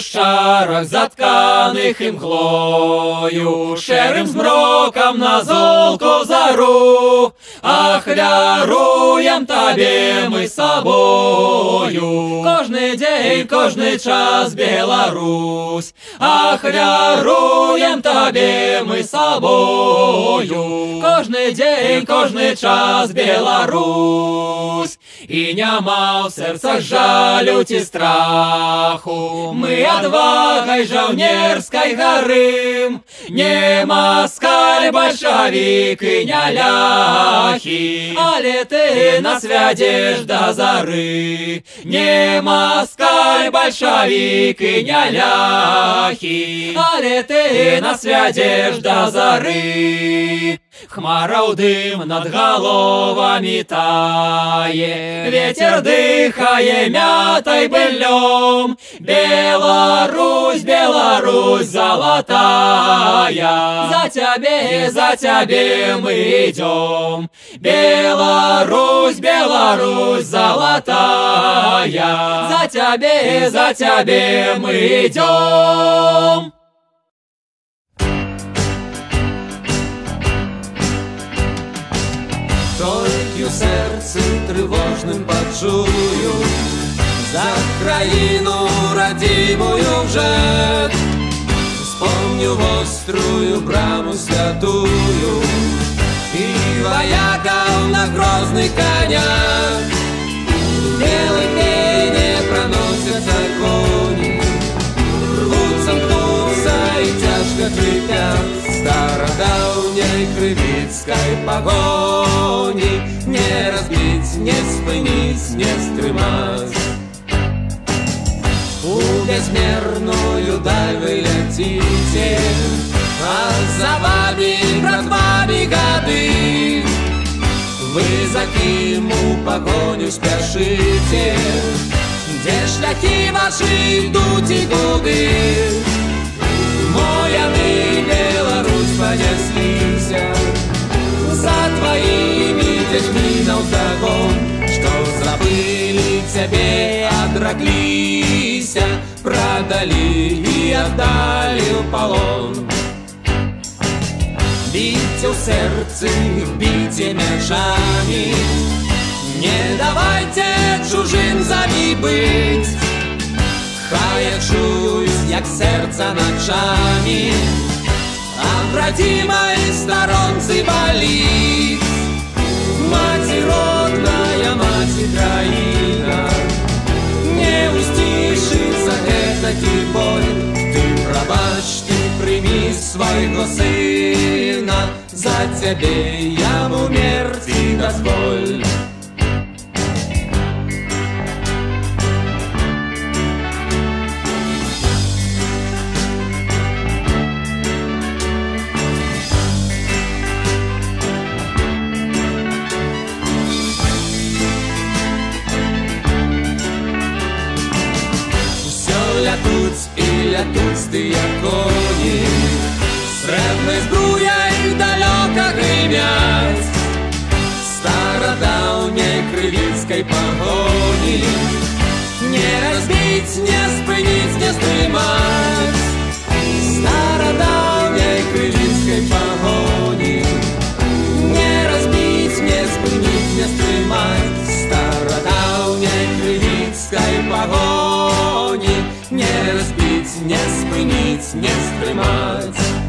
шарах, затканих імглою, шерим змрокам на золку зару, ахляруем табе мы сабою. Кожны дзень, кожны час Беларусь, ахляруем табе мы сабою. Кожны дзень, кожны час Беларусь. і нема в серцях жалю ті страху. Мы отвагой жаўнерской горым, не москаль, большевик и не ляхи, але ты нас вядешь до зары. Не москаль, большевик и не ляхи, але ты нас вядешь до зары. Хмара дым над головами тае, Ветер дыхае мятой былем. Беларусь, Беларусь золотая, За тебе, за тебе мы идем. Беларусь, Беларусь золотая, За тебе, за тебе мы идем. сэрцы трывожным пачую За краіну радзімую вже Вспомню вострую браму святую І ваякаў на грозны коня Белы пене проносятся кони тяжко хрипят Стародавней крывицкой погони Не разбить, не спынить, не стрымать У безмерную даль вы летите А за вами, брат, вами годы Вы за кім у погоню спяшыце Дзе шляхі вашы ідуць і гуды Мояны Беларусь понесліся За твоими дзецьмі наўздагон Што забылі цябе адракліся Прадалі і аддалі ў палон Біце ў сэрцы, біце мячамі Не давайте чужим замі быць Хай чуюсь, як сердце ночами А в родимой сторонце болит. Мать родная, мать краина Не устишится этакий боль Ты пробачь, ты прими своего сына. За тебе я умерть и дозволь лятуць і лятуць тыя коні Срэбнай збруяй далёка грымяць Старадаўняй крывіцкай пагоні Не разбіць, не спыніць, не стрымаць Старадаўняй крывіцкай пагоні Не разбіць, не спыніць, не стрымаць Старадаўняй крывіцкай пагоні не разбіць, не спыніць, не стрымаць бурой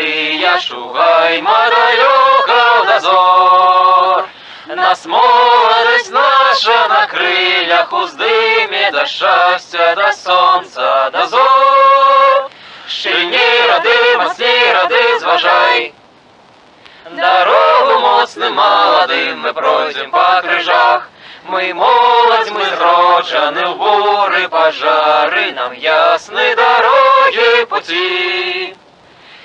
молодые, шугаймо далеко в дозор. Нас молодость наша на крыльях уздыме до счастья, до солнца, до зор. Щільні роди, мацні роди, зважай. Дорогу моцним молодим ми пройдем по крижах. Мы молодь, мы зроджены в буры пожары, Нам ясны дороги пути.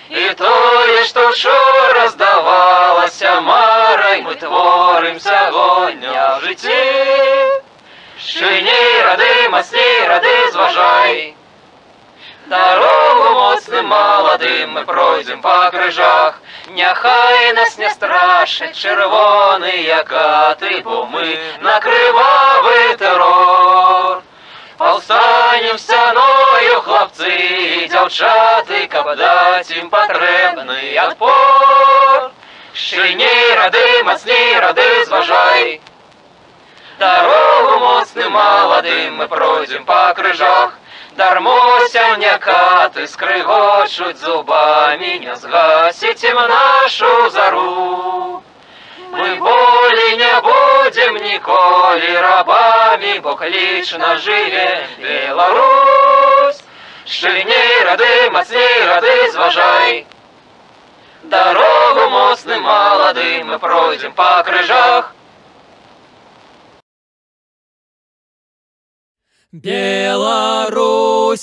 І тое, што вчора здавалася марой, мы творым сягоння в жыцці. Шыні рады, мацней рады зважай. Дорогу моцным маладым мы пройдзем по крыжах. Нехай нас не страшаць чырвоныя каты, бо на накрывавы тэрор. терор. Повстанем стяною, хлопці і дівчати, каб дать їм потребний отпор. Щільні роди, мацні роди, зважай. Дорогу моцним молодим ми пройдем по крижах, Дармося някати скригочуть зубами, не згасите нашу зару. Мы более не будем ніколи рабами, бо клічно живе Беларусь. Щільні роди, мацні роди, зважай. Дорогу моцним молодим ми пройдем по крижах, Беларусь,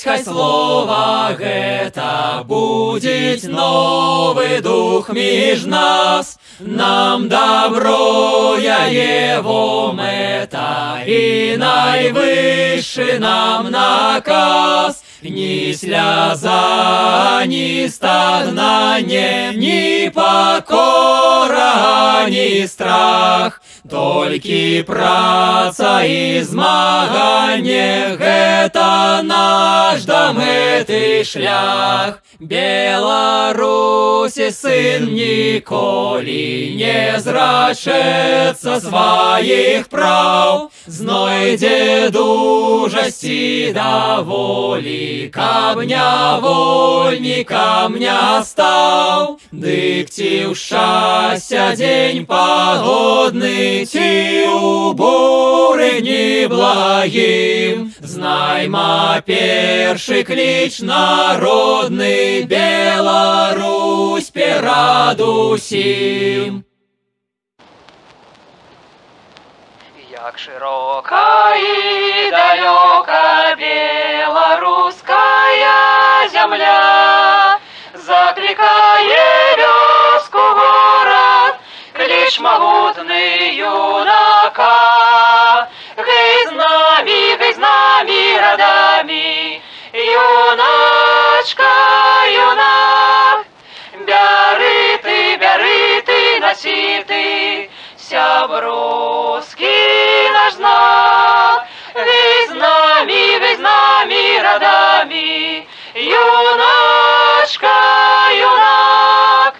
Хай слова гэта будет новый дух між нас. Нам добро я его мета и найвыше нам наказ. Ни слеза, ни стагнание, ни покора, ни страх. Толькі праца і змаганне гэта наш да мэты шлях. Беларусі сын ніколі не зрачэцца сваіх праў, знойдзе дужасці даволі, Каб нявольнікам не стаў. Дык ці ў шчасця дзень пагодны, ці ў буры неблагім. Знайма першы кліч народны, Беларусь перад усім. Як широка і далека белорусская земля, Закликає вёску город, клич могутный юнака. Гей з нами, гей з нами родами, юначка, юнак. Бяри ти, бяри ти, носі ти, сябровський наш знак. З нами, з нами родами, пташка юнак,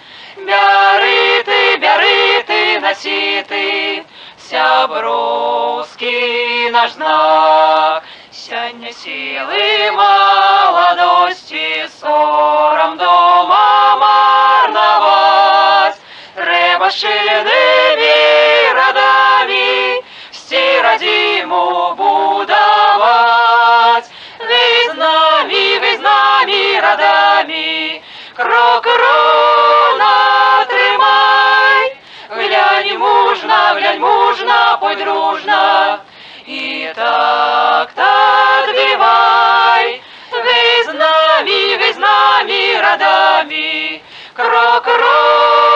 бяры ты, бяры ты, носи ты, сябровский наш знак. Сяння силы молодости, сором дома марновать, треба родами, стиродиму будовать. Вы з нами, ви з нами родами, крок рона тримай, глянь мужна, глянь мужна, пой дружна, и так-то отбивай. Вы з нами, ви з нами родами, крок рона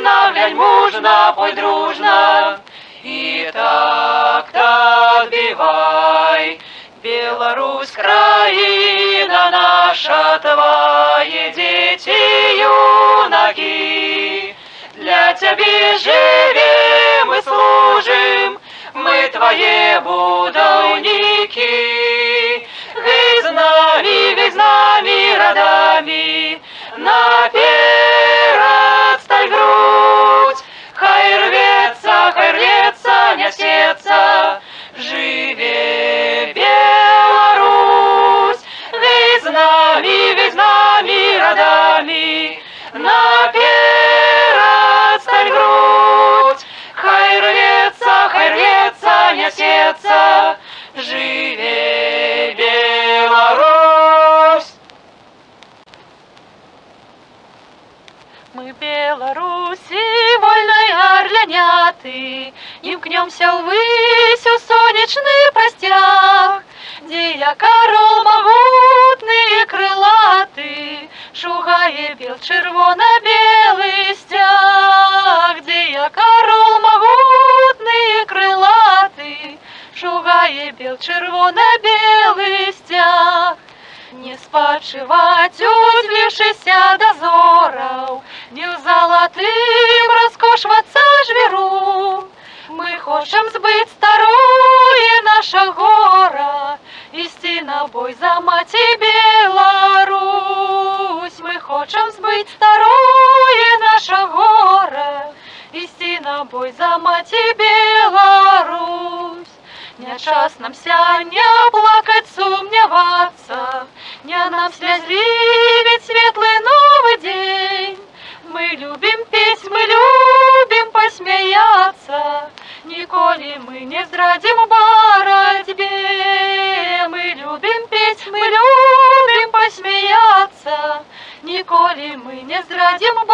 глянь мужна, глянь мужна, пой дружна, и так-то отбивай. Беларусь, країна наша, твої діти юнаки, для тебе живем и служим, мы твои будовники. Вы з нами, вы з нами родами, наперед Родами, наперед сталь грудь, хай рвется, хай рвется, несется, живе Беларусь. Мы Беларуси, вольной орляняты, Імкнемся ввысь у сонячный простяг, Где я корол и крылатый, Шугае бел червоно-белый стяг, Где я корол могутный и крылатый, Шугае бел червоно-белый стяг. Не спачывать узвівшися дозоров, не в золотым раскошваться жвіру. Мы хочем збыть старое наша гора, Исти на бой за и Беларусь. Мы хочем збыть старое наша гора, Исти на бой за и Беларусь. Не час нам не плакать, сумневаться, Не нам слезливить светлый новый день. Мы любим петь, мы любим посмеяться, Николи мы не здрадим в. Мы любим петь, мы любим посмеяться, Николи мы не здрадим в.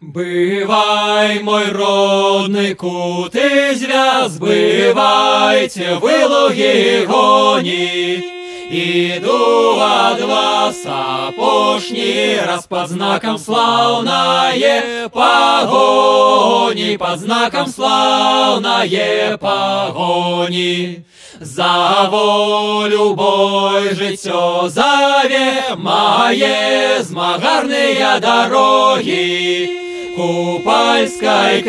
Бывай, мой родный кут и звяз, бывайте вы луги гони. Иду от вас опошний раз под знаком славное погони, под знаком славное погони. За волю бой життё заве мае змагарные дороги. Купальской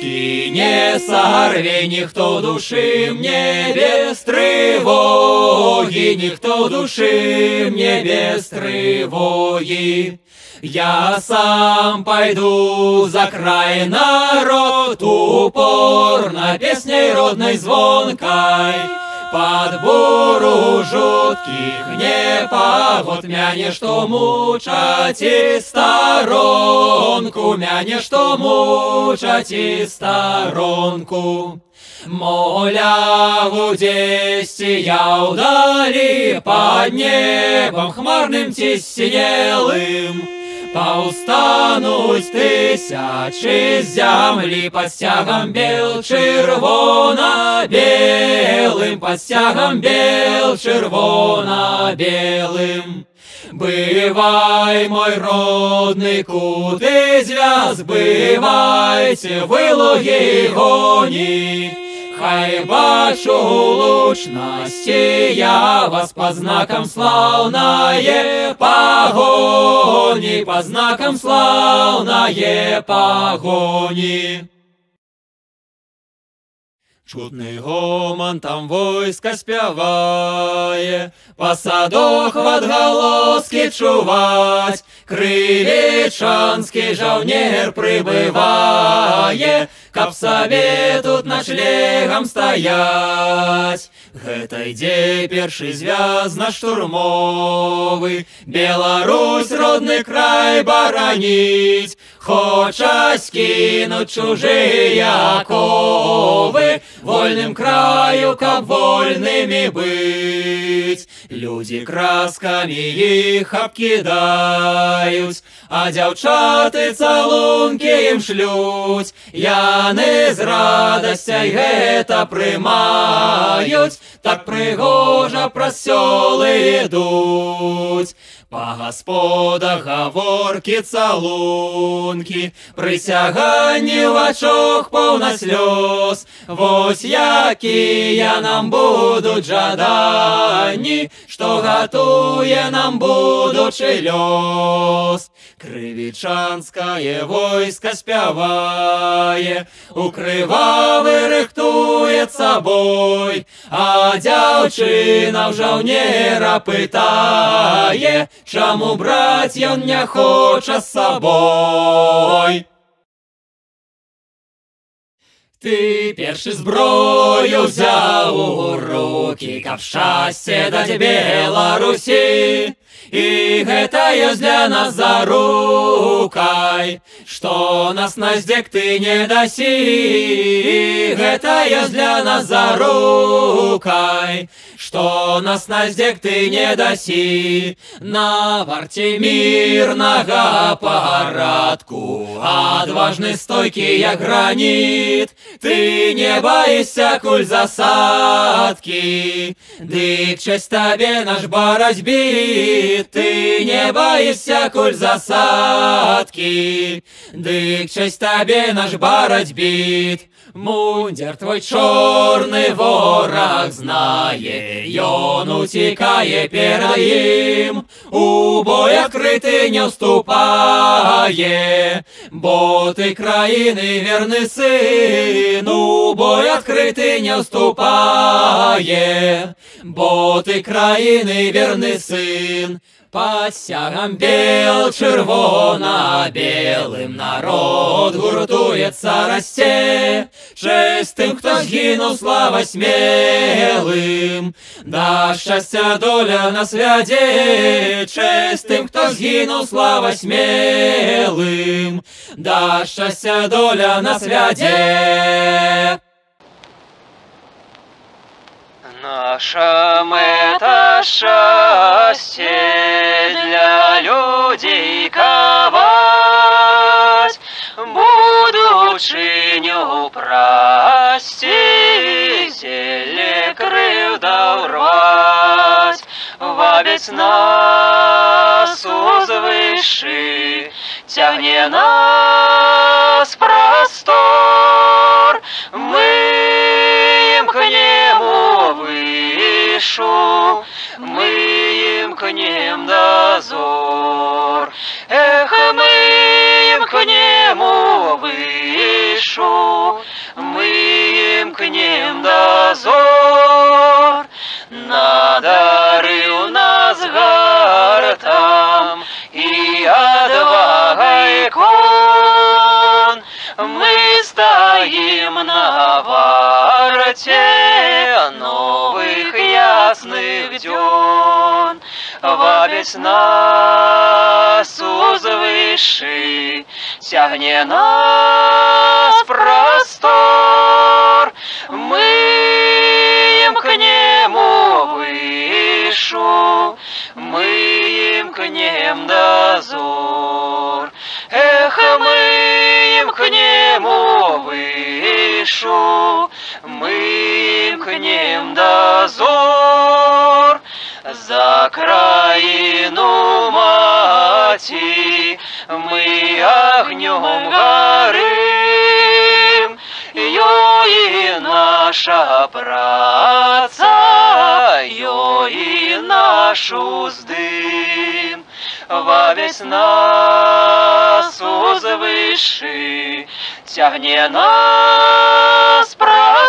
кретки не сорви никто души мне без тревоги, никто души мне без тревоги. Я сам пойду за край народ упорно песней родной звонкой. Падбору жуткіх непагод мяне што мучаць і старонку мяне што мучаць і старонку. Молягу дзесьці я ўдалі пад небам хмарным ці сінелым. Повстануть тисячі землі под стягом бел червоно-белым, под стягом бел червоно-белым. Бывай, мой родный кут и звяз, бывайте вы луги гони. Хай бачу лучности я вас по знакам славное погони, по знакам славное погони. Чутны гоман там войска спявае, Па садок вадгалоскі чуваць, Крывечанскі жаўнер прыбывае, Каб сабе тут начлегам стаяць. Гэта ідзе першы звяз на штурмовы, Беларусь родны край бараніць, Хоча скінуць чужыя ковы, Вольным краю, каб вольнымі быць. Людзі краскамі іх абкідаюць, А дзяўчаты цалункі ім шлюць, Яны з радасцяй гэта прымаюць, так прыгожа праз сёлы ідуць. Па гасподах гаворкі цалункі, прысяганні ў вачох поўна слёз. Вось якія нам будуць жаданні, што гатуе нам будучы лёс. Крывічанскае войска спявае, у крывавы рыхтуецца бой, а дзяўчына ў жаўнера пытае, чаму браць ён не хоча з сабой. Ты першы зброю ўзяў у рукі, каб шчасце даць Беларусі. І гэта ёсць для нас зарукай, што нас на здзек ты не дасі. Гэта ёсць для нас зарукай, што нас на здзек ты не дасі. На варце мірнага парадку, адважны стойкі як граніт, ты не баішся куль засадкі, Дык честь табе наш барацьбі, ты не баішся куль засадкі, Дык честь табе наш барацьбіт. Мундзер твой чорны вораг знае, Ён уцікае перад ім, у бой адкрыты не ўступае, Бо ты краіны верны сын, у бой адкрыты не ўступае, Бо ты краіны верны сын, Пасягам бел чырвона-белым народ гуртуецца расце. Чэсць тым, хто згінуў слава смелым, Да шчасця доля нас вядзе. Чэсць тым, хто згінуў слава смелым, Да шчасця доля нас вядзе. Наша мета счастье для людей ковать, Будучыню прости, зеле крыўда урвать, Вабіць нас узвышы, цягне нас простор, мы имкнем у вышу, мы имкнем дозор. Эх, мы имкнем у вышу, мы имкнем дозор. На дары у нас гартам и отвагой кон. Мы стоим на варте новых ясных дён. Вабіць нас узвышы, цягне нас простор. Мы имкнем у вышу, мы имкнем дозор Эх, мы имкнем у вышу, мы имкнем дозор. За країну маті ми огнем горим, Йої наша праца, Йої нашу здим. Во весь нас узвыши, тягне нас простор.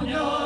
А у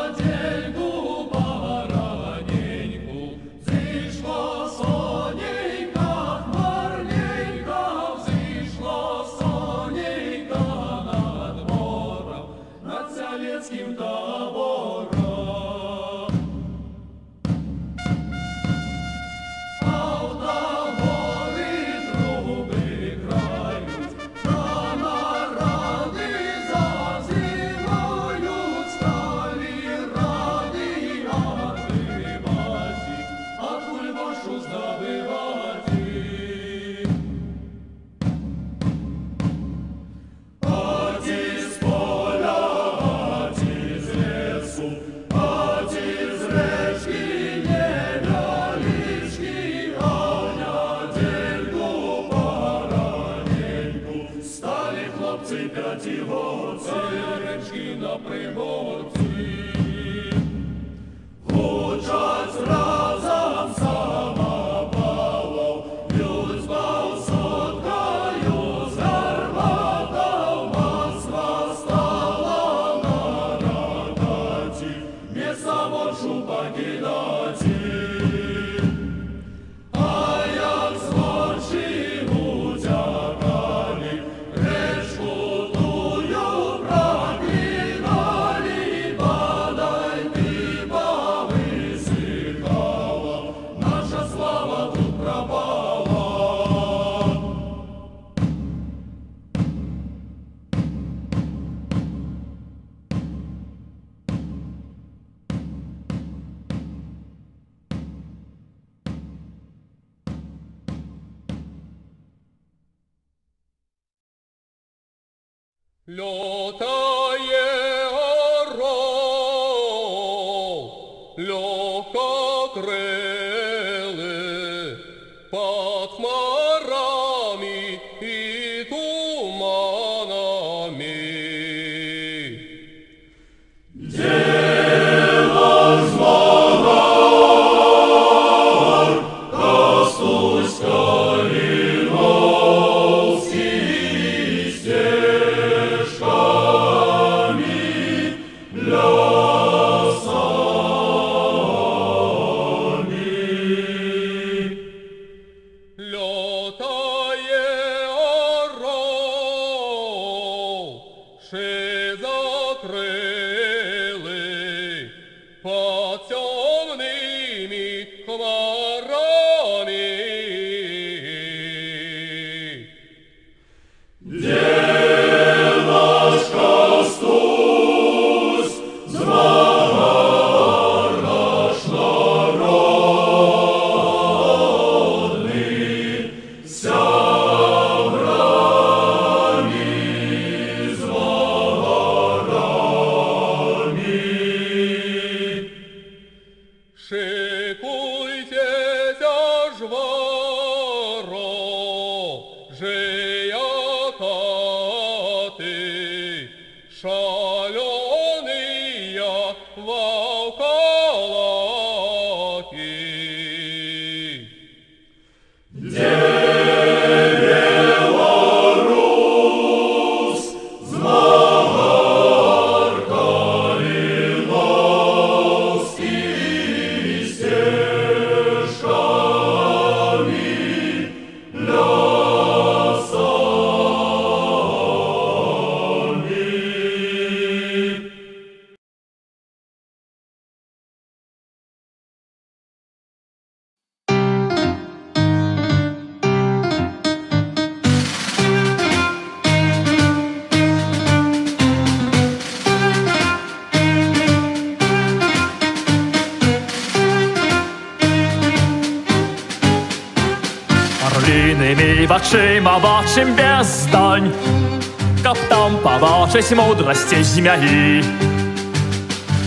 мудрості змяї.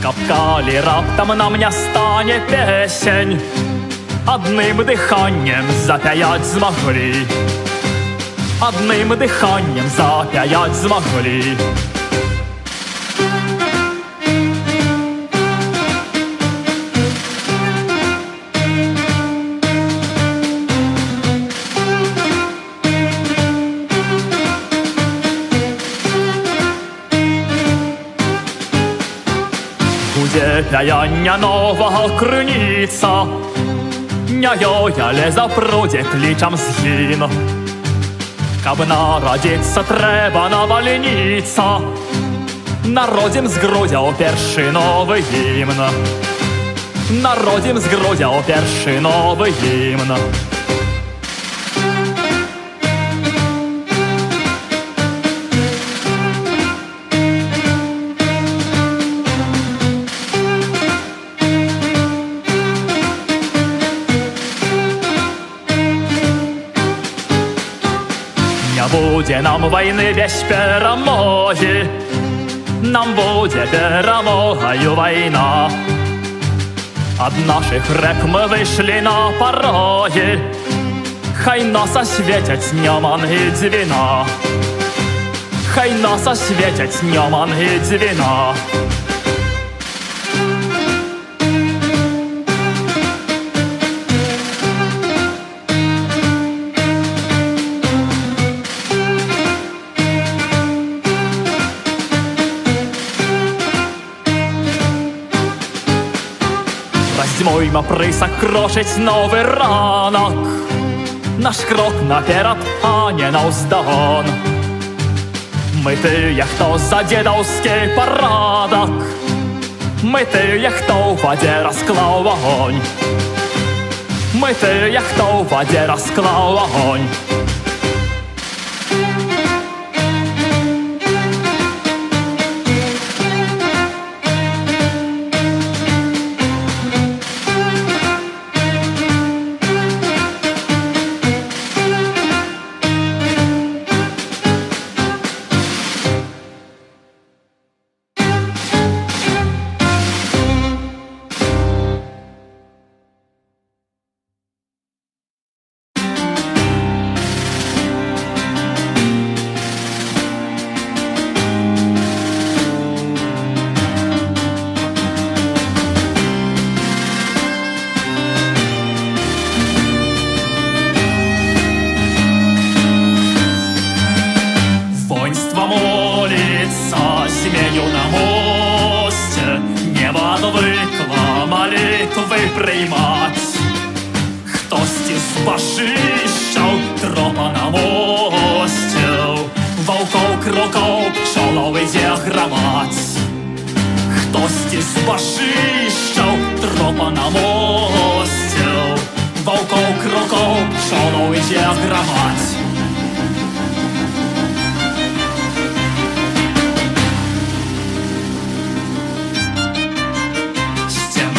Каб калі раптом нам не стане песень, Одним диханням зап'ять змогли, Одним диханням зап'ять змогли. Буде п'яння нового криниця, Няю я ле запруде кличам згін. Каб народиться треба навальніться, Народім з грудя у перший новий гімн. Народім з грудя у перший новий гімн. буде нам війни без перемоги, нам буде перемогою війна. От наших рек ми вийшли на пороги, хай нас освітять днем і дзвіна. Хай нас освітять днем і дзвіна. Возьмемо присокрошить новий ранок. Наш крок наперед, а не навздогон. Ми тие, хто за дідовський порядок. Ми тие, хто в воді розклав вогонь. Ми тие, хто в воді розклав вогонь.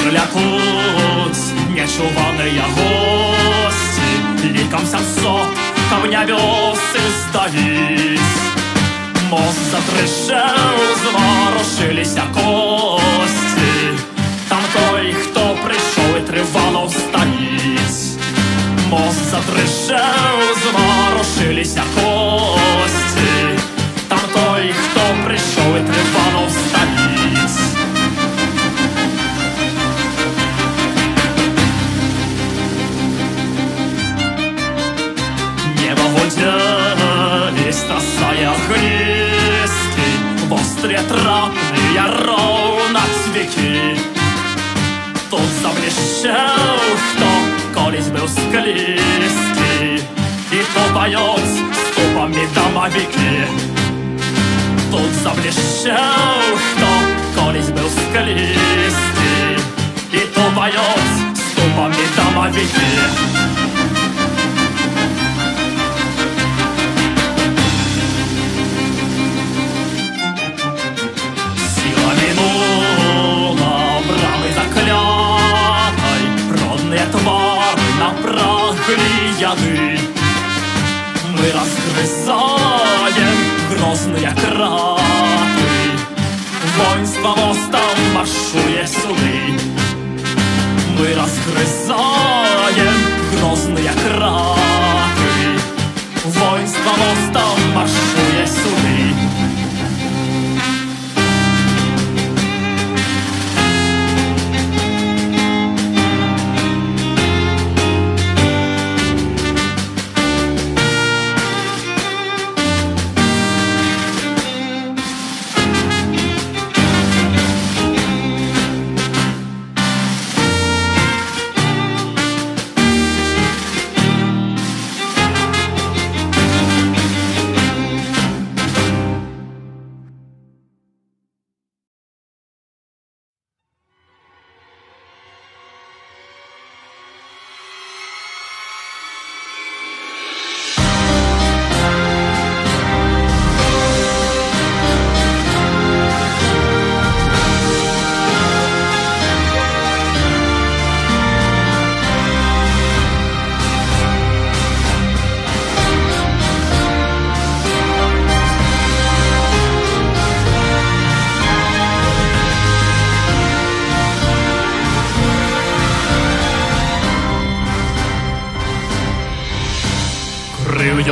Земля куць, нечуваныя госці, Лікам сямсот, камня вёсы здавіць. Мост затрышэў, зварушыліся косці. Там той, хто прыйшоў і трывалаў стаіць. Мост затрышэў, зварушыліся косці. Там той, хто прыйшоў і трывалаў Трапные ровно цвіки. Тут заблещал, хто колись был склизкий, И топает ступами домовики. Тут заблещал, хто колись был склизкий, И топает ступами домовики. Глияны. Мы разгрызаем грозные краты. Воинство мостом маршує сюди Мы разгрызаем грозные краты. Воинство мостом маршує сюди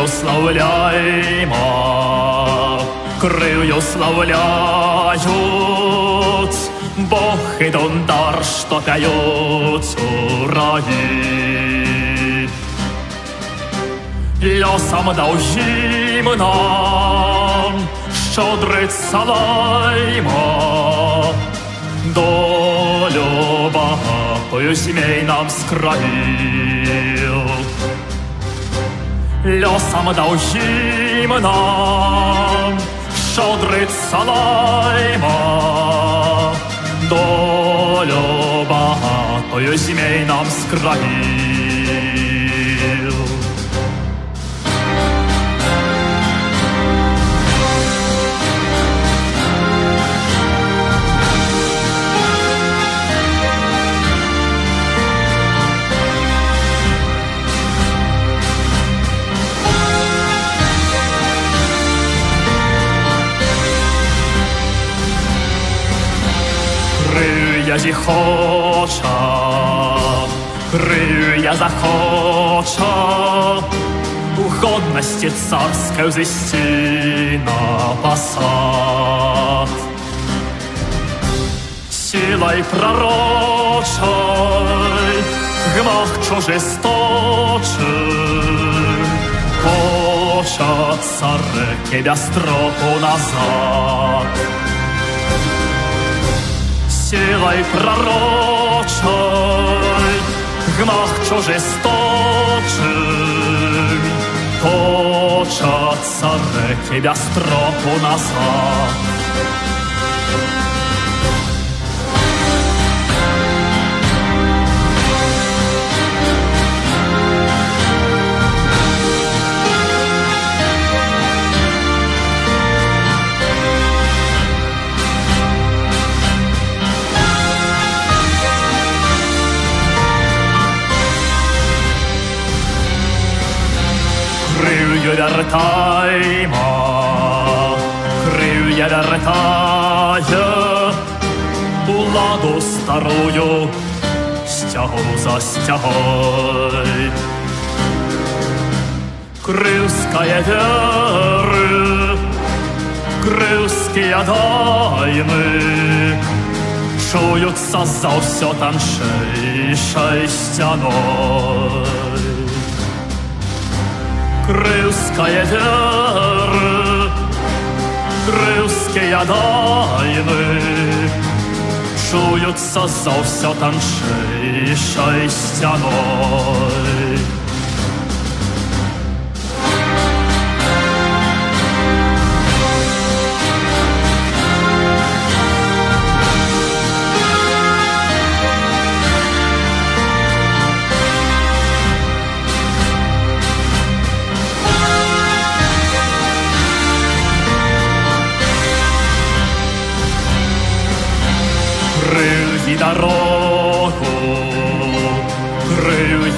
славляємо, крив'ю славляють, Бог и Дондар, что пьют у раї. Льосам должим нам щодриться лаймо, Долю багатою сімей нам скроїв. Льосам должим нам щодриться лаймо, Долю багатою сімей нам скроїв. Крию я захоча, крию я захоча, У годности царской взвести на посад. Силой пророчой, гмах чужесточим, Хочется реки без строку назад силой пророчой, гмах чужесточим, Точатся реки без строку назад. Крию вертайма, крию я вертаю, Ладу старую, стягу за стягой. Крылская веры, крылские даймы, Чуются за все таншейшей стеной. Крылская вера, крылские дайны Чуются за все таншейшей стеной.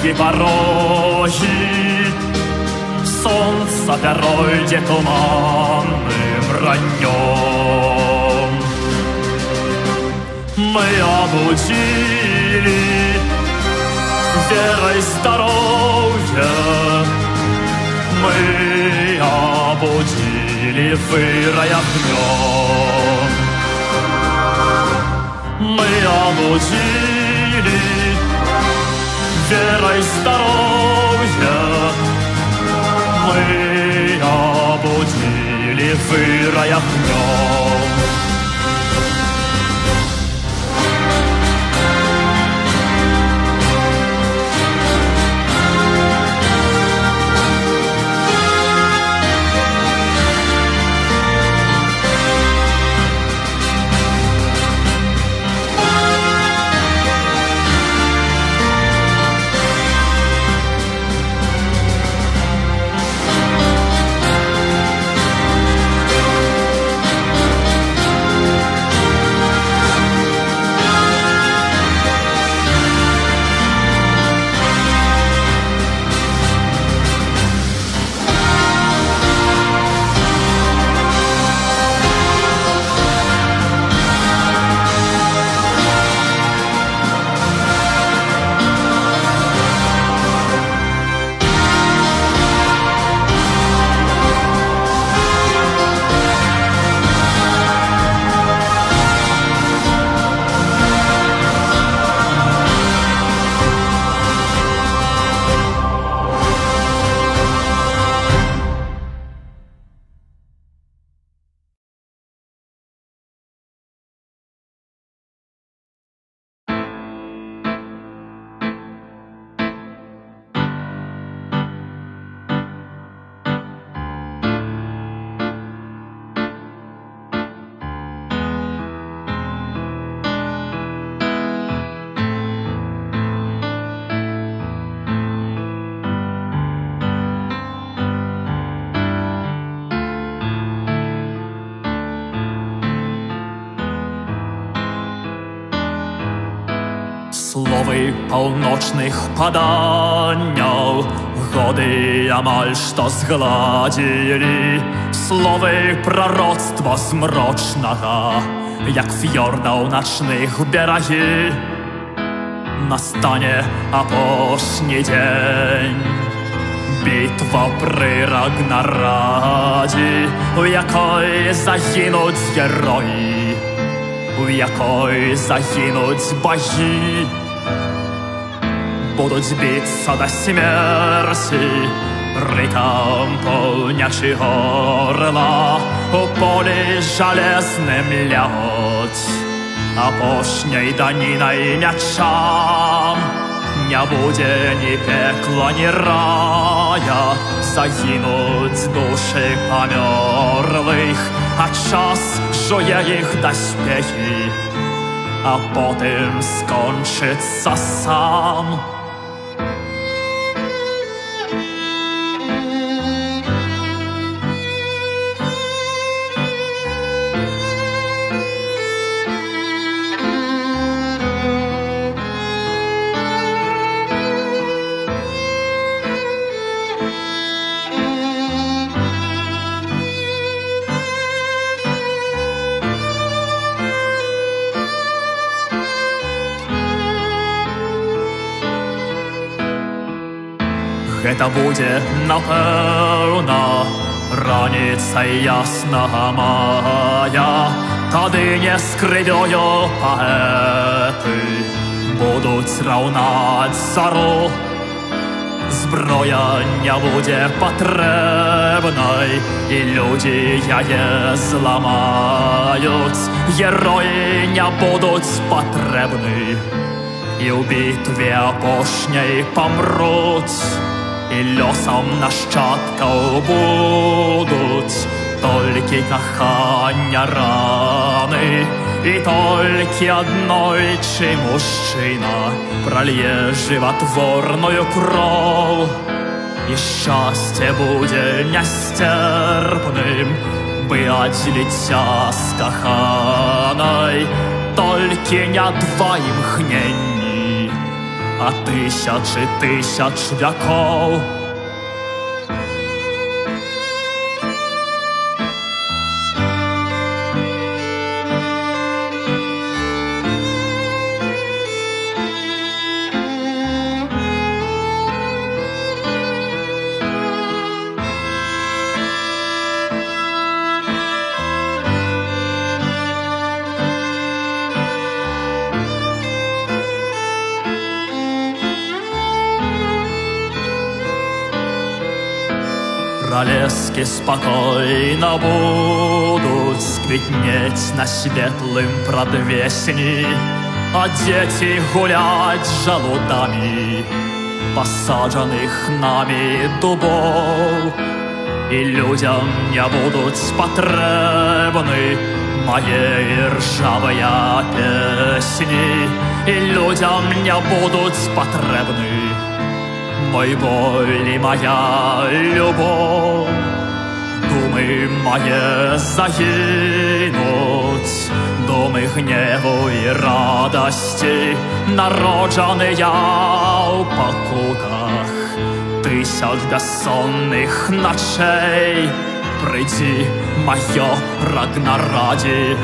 Крылья пороги, Солнце породе туманным ранем. Мы обучили верой здоровья, мы обудили вырой огнем. Мы обудили верой здоровья, мы обудили вырой огнем. Словы полночных паданняў годы амаль што згладзілі словы пророцтва змрочнага як фьордаў начных берагі настане апошні дзень бітва пры рагнарадзе у якой загінуць героі у якой загінуць багі будуць біцца да смерці рыкам поўнячы горла у полі жалезным лягоць апошняй данінай мячам не будзе ні пекла ні рая загінуць душы памёрлых а час жуе іх даспехі а потым скончыцца сам. Гэта будзе напэўна раніцай яснага мая Тады не з крывёю паэты будуць раўнаць зару Зброя не будзе патрэбнай і людзі яе зламаюць Героі не будуць патрэбны і ў бітве апошняй памруць і лёсам нашчадкаў будуць толькі кахання раны і толькі аднойчы мужчына пралье жыватворную кроў і шчасце будзе нясцерпным бы адзліця з каханай толькі не два імгненні а тысячы тысяч вякоў пролески спокойно будут сквітнеть на светлым прадвесні, а дети гулять жалудами посадженных нами дубов. І людям не будуть потребны моей ржавые песни, и людям не будуть потребны мой боль и моя любовь. Думы мои загинуть, думы гневу и радости, народженные в покутах тысяч бессонных ночей. Приди, мое Рагнаради,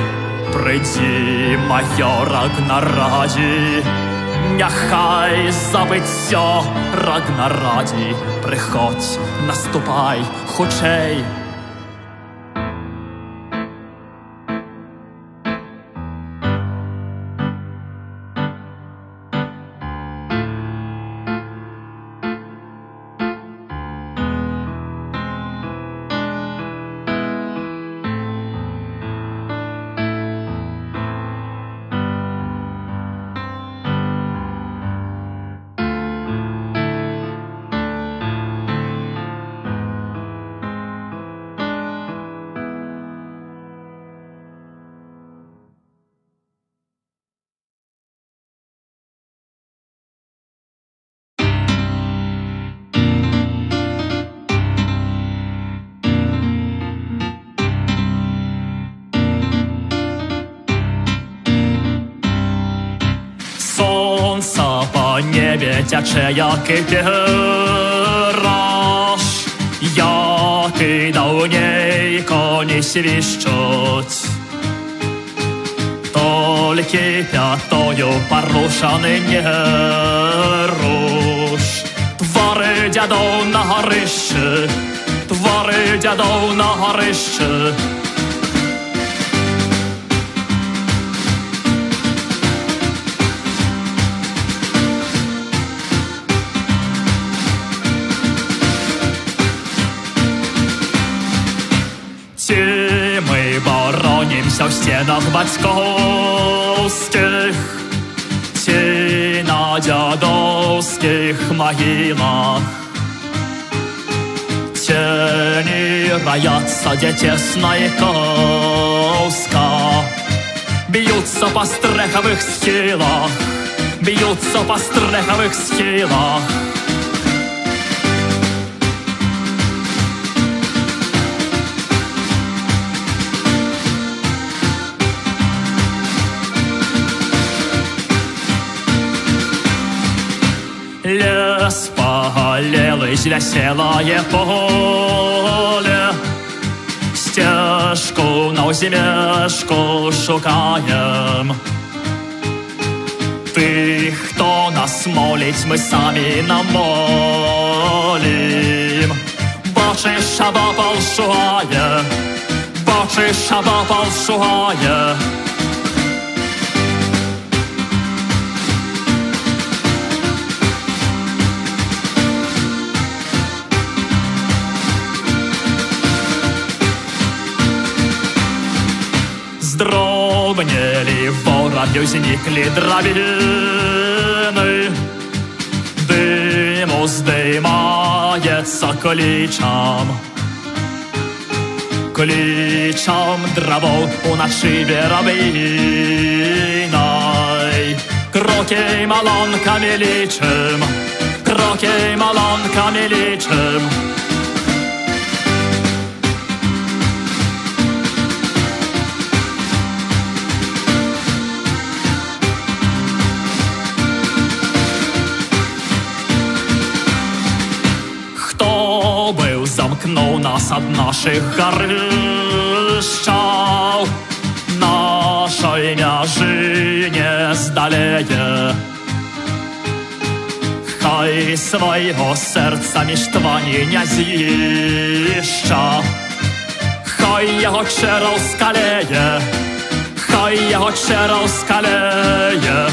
приди, мое Рагнаради. Няхай забиття Рагнараді, приходь, наступай хучей. небі тяче, як і піраж, який давнейко не свіщуть. Тільки п'ятою порушений не руш. Твори дядов на горище, твори дядов на горище, боронимся в стенах батьковських, ті на дядовських могилах. Тени роятся, где тесная коска, Бьются по стреховых схилах, бьются по стреховых схилах. Лес погорел, и зляселое поле. Стежку на узімешку шукаем. Тих, хто нас молить, ми самі намолим. Бачиш, шабапал шугає, бачиш, шабапал шугає. Здробнели воробью зникли дробины Дым уздымается кличом Кличом дровов у нашей веробиной Кроки маланками личим Кроки маланками личим нас од наших горищав, Нашої мяжи не здалеє. Хай свого серця між твані не з'їща, Хай його черов скалеє, хай його черов скалеє.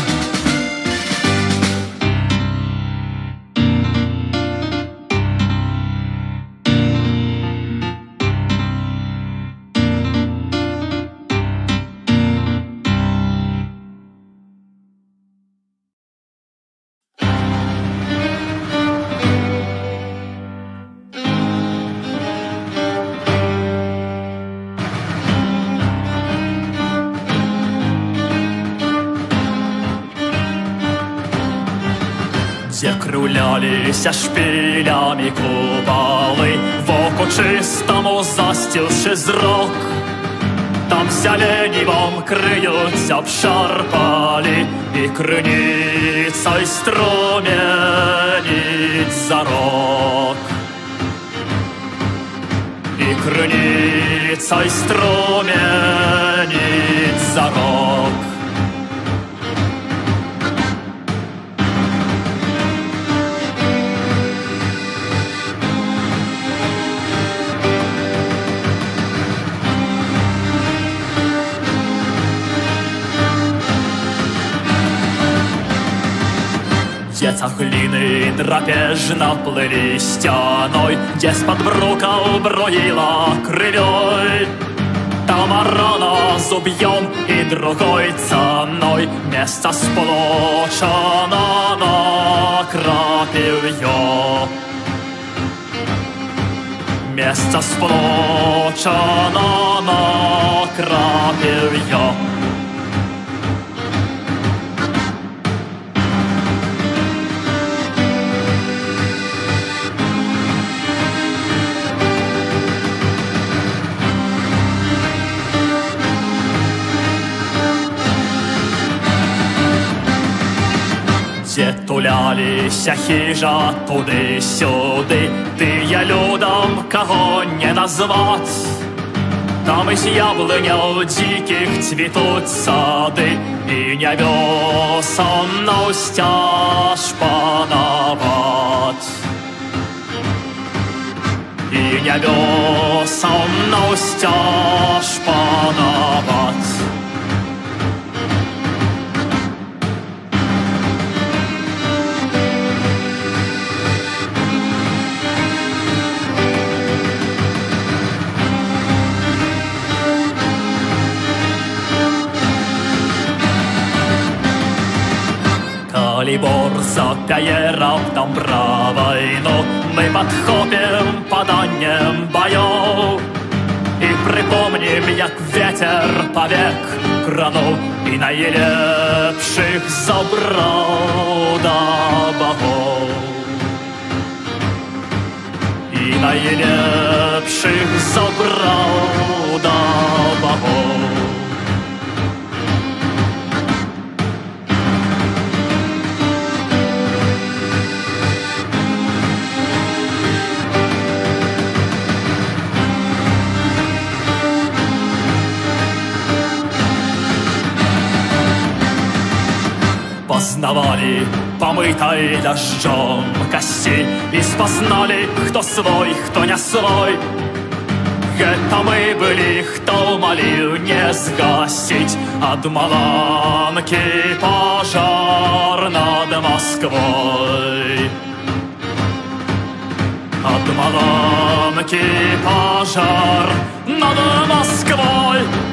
Окруляліся шпілями куполи, в око чистому застілши зрок. Там зеленівом криються обшарпалі, і криницей струменить зарок. І криницей струменить зарок. Деца глины драпежно плыли стеной, Где с подбруков броила кривей. Там рано зубьем и другой ценой Место сполочено на крапивье. Место сполочено на крапивье. Все тулялися хижа туди-сюди, ти я людом кого не назвать. Там из яблоняв диких цветут сады, И небесам на устяж пановать. И небесам на устяж пановать. Калибор запяе раптом про войну Мы подхопим поданнем боев И припомним, як ветер повек крану И найлепших забрал до богов. И найлепших забрал до богов Познавали помытой дождем кости И спознали, кто свой, кто не свой. Это мы были, кто молил не сгасить От Маланки пожар над Москвой. От Маланки пожар над Москвой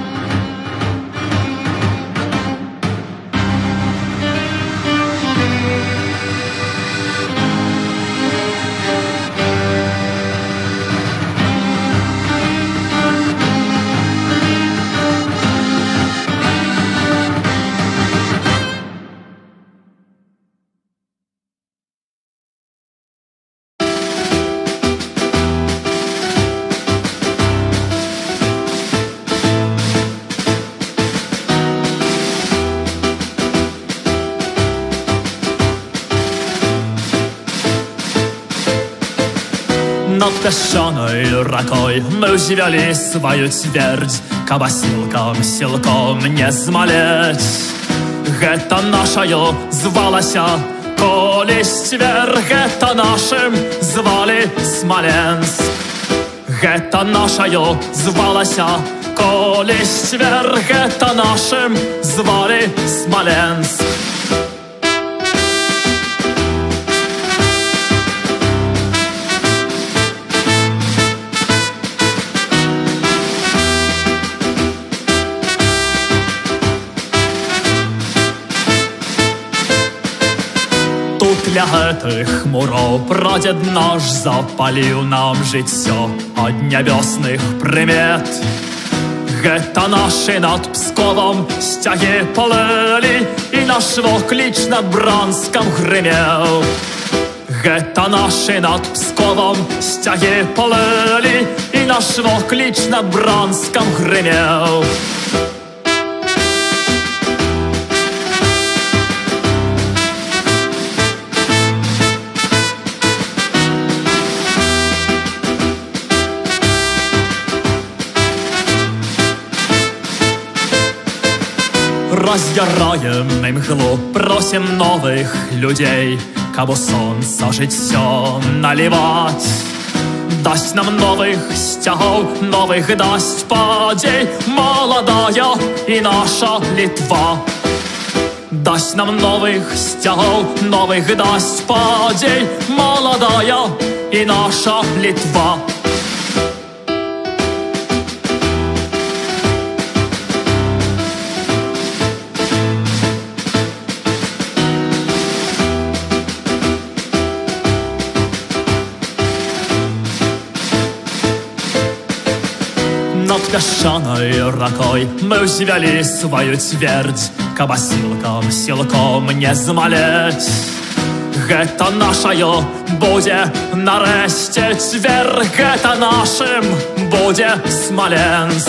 песчаной ракой мы узевели свою твердь. Кабасилкам силком не змалеть Гэта нашаю звалася колись тверг Гэта нашим звали Смоленск. Гэта нашаю звалася колись тверг Гэта нашим звали Смоленск для гэтых муроў прадзед наш запаліў нам жыццё ад нябёсных прымет. Гэта нашы над псковам сцягі палэлі і наш вокліч над бранскам грымеў. Гэта нашы над псковом сцягі палэлі і наш вокліч на бранскам грымеў. Раздзяраем імглу, просім новых людзей, каб у сонца жыццё наліваць. Дасць нам новых сцягоў, новых дасць падзей, маладая і наша літва. Дасць нам новых сцягоў, новых дасць падзей, маладая і наша літва. Над пясчанай ракой мы ўзвялі сваю цвердзь, каб асілкам сілком не змалець. Гэта нашаё будзе нарэшце цвер, гэта нашым будзе смаленск.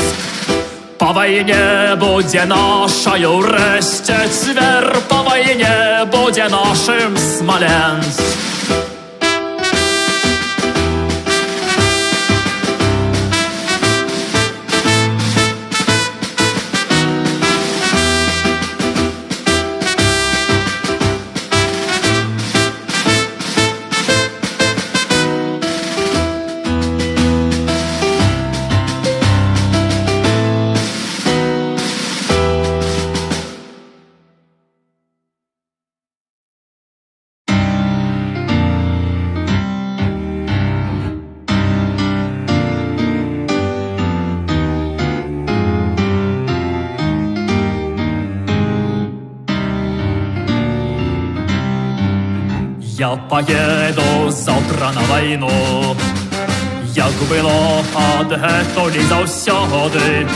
Па вайне будзе нашаю рэшце цвер, па вайне будзе нашым смаленск. Я поеду завтра на войну, як было адгэтуль заўсёды.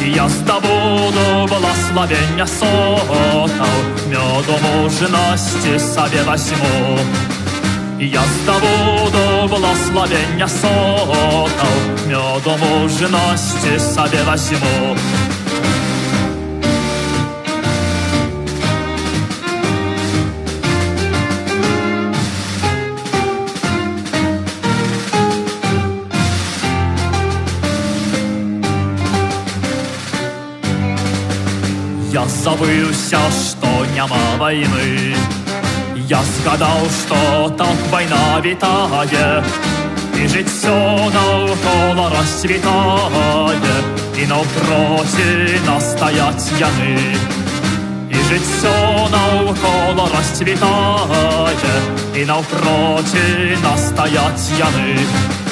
Я здабуду благословення сотаў, мёду мужнасці сабе васьму. Я здабуду благословення сотаў, мёду мужнасці сабе васьму. Я забыўся, што няма вайны. Я згадаў, што так вайна вітае, і жыццё наўкола расцвітае, і наўпроці настаяць яны. І жыццё наўкола расцвітае, і наўпроці настаяць яны.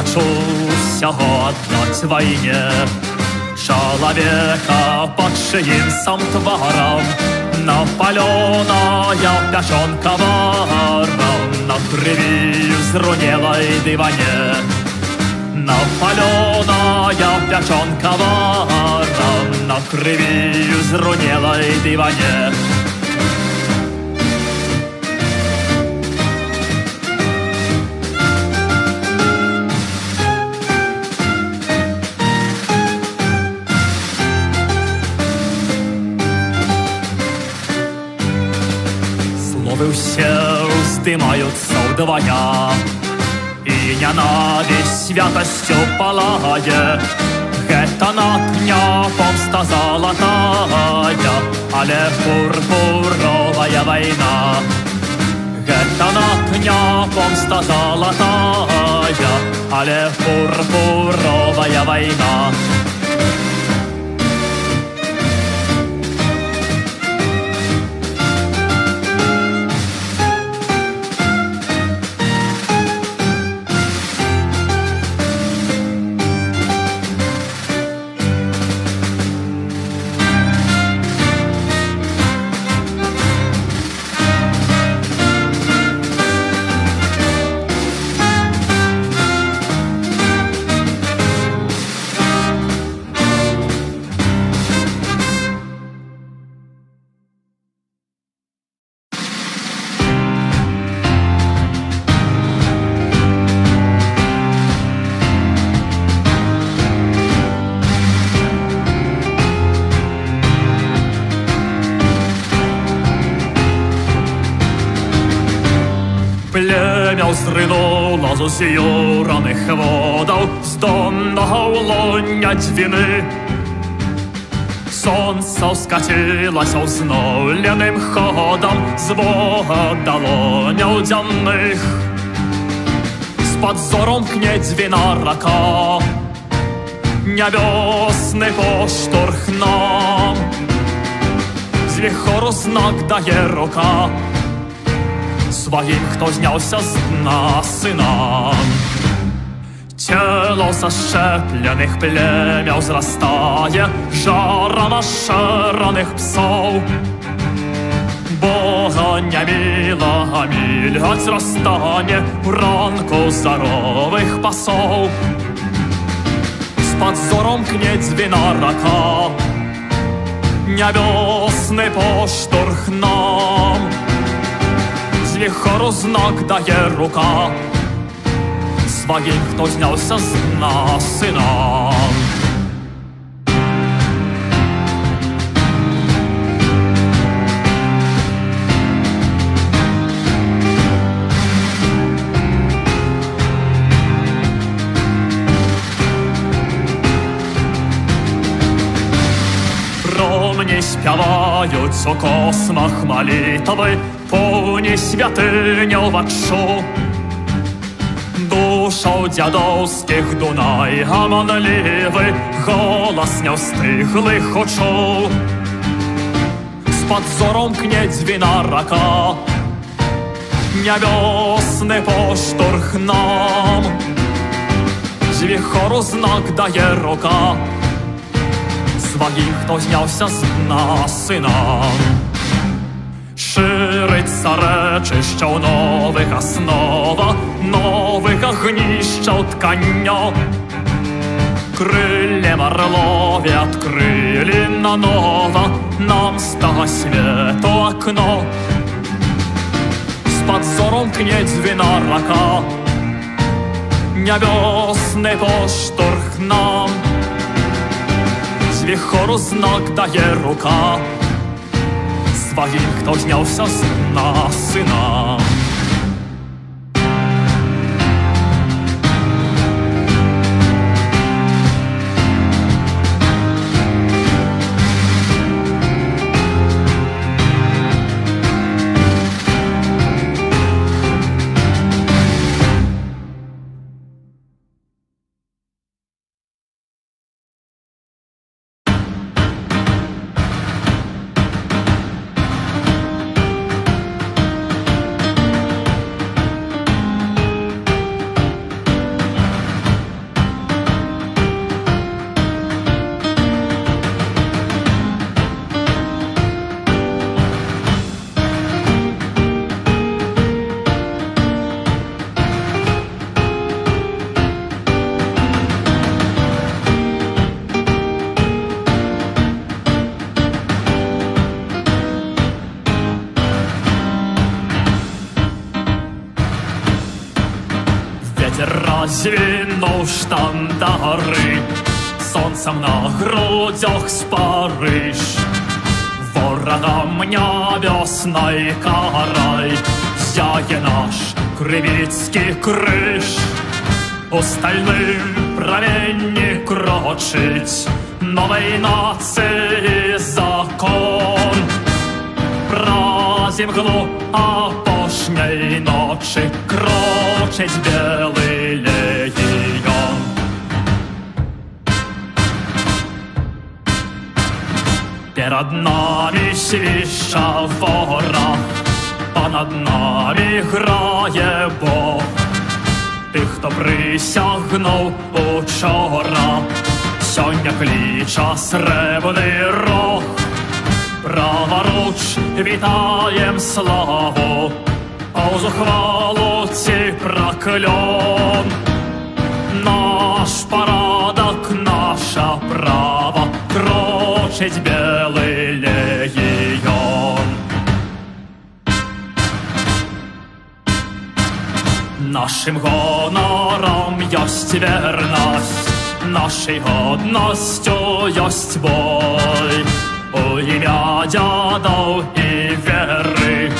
хочу сяго аддаць вайне чалавека пад чыімсам тварам напалёная пячонка варам на крыві зрунелай дыване напалёная пячонка варам на крыві зрунелай дыване Словы ўсе здымаюцца ўдвая і нянавість святасцю палагае. Гэта над дня помста залатая, але пурпуровая вайна. Гэта над дня помста залатая, але пурпуровая вайна. розринула з озюраних водаў з донного лоня дзвіны. Сонца скацілася ўзноўленым ходам з Бога далоняў дзянных. З-пад зором кнедзвіна рака, нябёсны поштурх нам. З віхору знак дае рука, сваім, хто зняўся з дна сынам. Cielo zaszczepionych plemiał wzrastaje Żara naszeronych psów Boga nie mila, a milać rozstanie Ranku zarowych pasów Spad zorą kniec wina raka Niebiosny poszturch nam Z wichoru znak daje ruka Своим, кто снялся с дна сынам. Про мне спявають у космах молитви, повні святиня вачу. Душаў дзядоўскіх Дунай гаманлівы голас няўстыглых учуў з-пад зором кнедзвіна рака нябёсны поштурх нам з віхору знак дае рука сваім, хто зняўся з дна сынам. Шириться речища у нових основа, нових огнища ткання. Крылья орлові открыли на ново Нам стало свету окно С-под зором князь-вина рака Небесный поштурх нам З віхору знак дає рука Своїм, хто знявся з дна розвінув штандари, сонцем на грудях спариш. Ворогам небесной карой Зяє наш кривицький криш Остальным променник крочить Новой нации закон Про землю опошней ночи Крочить белый Перед нами свіша ворог, понад нами грає Бог. Тих, хто присягнув учора, сьогодні кліча сребний рог. Праворуч вітаєм славу, а у зухвалоці прокльон. Наш порядок, наша права крочить белый легион. Нашим гонором есть верность, нашей годностью есть бой. У ім'я дядов і віри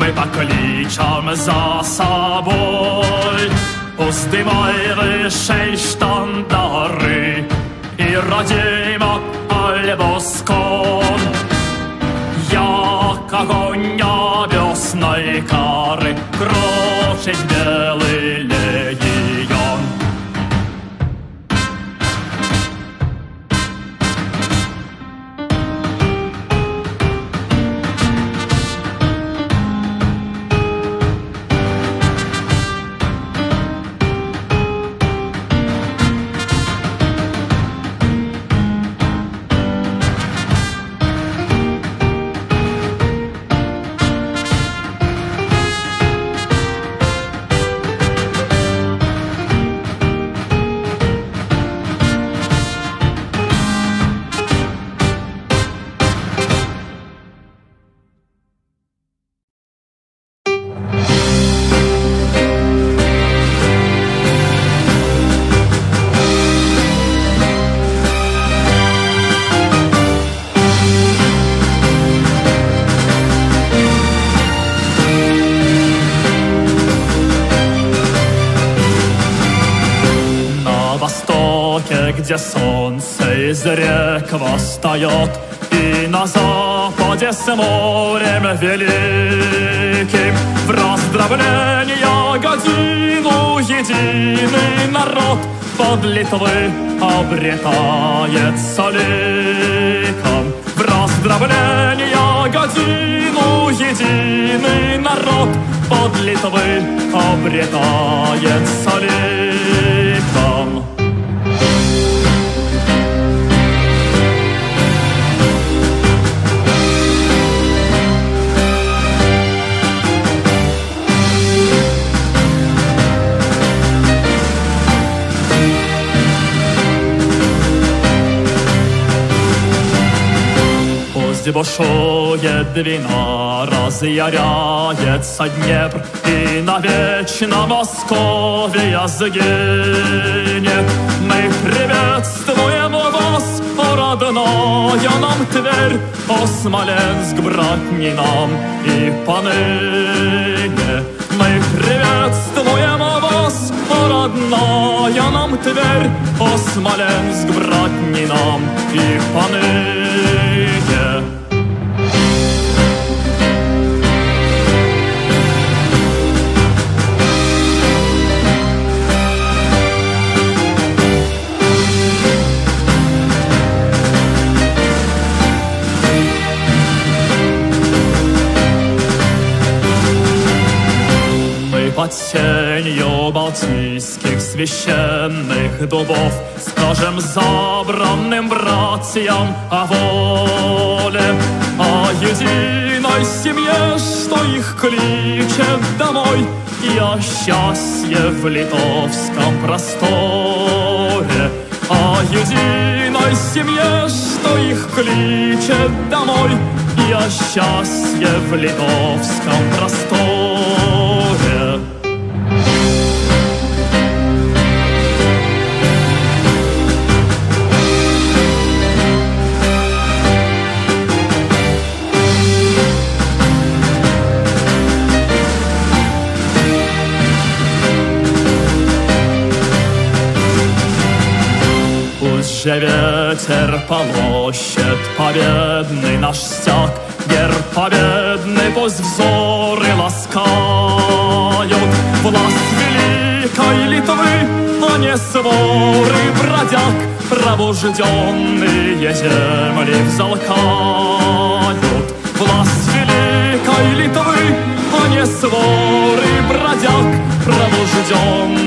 ми так кличем за собой. Уздымай выше штандары и родимо альбоскон. Як огонь небесной кары крошить белый восстает, И на западе с морем великим В раздравление годину единый народ Под Литвы обретается ликом В раздравление годину единый народ Под Литвы обретается ликом Пусть бушует двина, разъяряется Днепр, И навечно Московия сгинет. Мы приветствуем вас, о родная нам Тверь, О Смоленск, братни нам и поныне. Мы приветствуем вас, о родная нам Тверь, О Смоленск, братни нам и поныне. Под сенью балтийских священных дубов Скажем забранным братьям о воле О единой семье, что их кличет домой. И о счастье в литовском просторе. О единой семье, что их кличет домой. И о счастье в литовском просторе же ветер полощет победный наш стяг, Герб победный пусть взоры ласкают. Власть великой Литвы, а не своры бродяг, Пробужденные земли взалкают. Власть великой Литвы, а не своры бродяг, Пробужденные